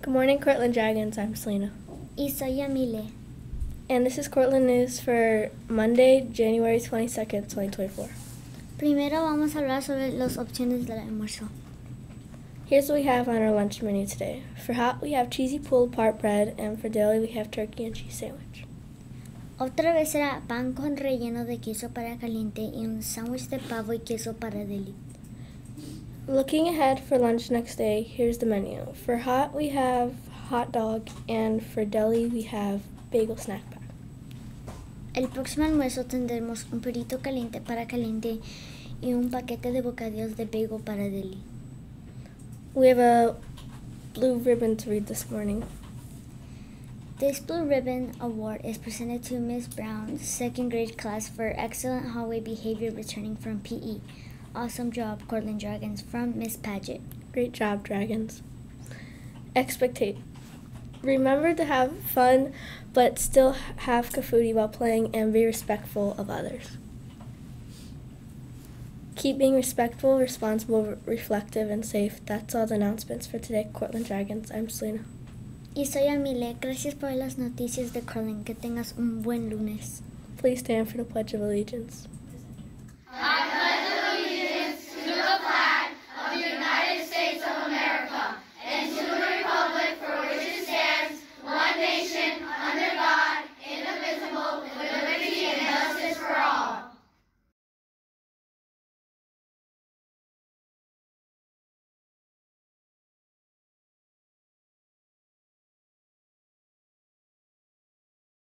Good morning, Cortland Dragons. I'm Selena. Y soy Yamile. And this is Cortland News for Monday, January 22nd, 2024. Primero vamos a hablar sobre las opciones del almuerzo. Here's what we have on our lunch menu today. For hot, we have cheesy pulled apart bread, and for deli, we have turkey and cheese sandwich. Otra vez será pan con relleno de queso para caliente y un sándwich de pavo y queso para deli. Looking ahead for lunch next day, here's the menu. For hot, we have hot dog, and for deli, we have bagel snack pack. El próximo almuerzo tendremos un perrito caliente para caliente y un paquete de bocadillos de bagel para deli. We have a blue ribbon to read this morning. This Blue Ribbon Award is presented to Miss Brown's second grade class for excellent hallway behavior returning from PE. Awesome job, Cortland Dragons, from Miss Paget. Great job, Dragons. Expectate. Remember to have fun, but still have kafuti while playing and be respectful of others. Keep being respectful, responsible, reflective, and safe. That's all the announcements for today, Cortland Dragons. I'm Selena. Y soy Yamile. Gracias por las noticias de Cortland. Que tengas un buen lunes. Please stand for the Pledge of Allegiance.